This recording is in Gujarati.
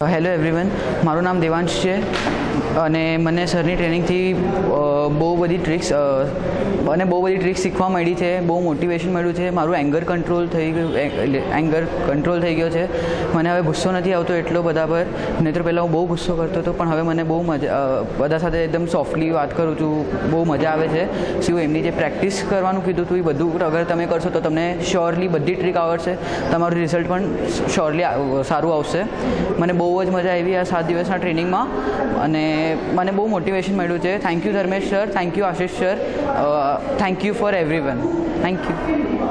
હેલો એવરીવન મારું નામ દેવાંશ છે અને મને સરની ટ્રેનિંગથી બહુ બધી ટ્રિક્સ અને બહુ બધી ટ્રિક્સ શીખવા મળી છે, બહુ મોટિવેશન મળ્યું છે, મારું એંગર કંટ્રોલ થઈ ગયું એંગર કંટ્રોલ થઈ ગયો છે. મને હવે ગુસ્સો નથી આવતો એટલો બધા પર નહીં તો પહેલાં હું બહુ ગુસ્સો કરતો હતો, પણ હવે મને બહુ મજા બધા સાથે એકદમ સોફ્ટલી વાત કરું છું, બહુ મજા આવે છે. શું એમની જે પ્રેક્ટિસ કરવાનું કીધું હતું એ બધું અગર તમે કરશો તો તમને શ્યોરલી બધી ટ્રીક આવડશે, તમારું રિઝલ્ટ પણ શ્યોરલી સારું આવશે. મને બહુ જ મજા આવી આ સાત દિવસના ટ્રેનિંગમાં અને મને બહુ મોટિવેશન મળ્યું છે. Thank you Dharmesh sir thank you Ashish sir thank you for everyone thank you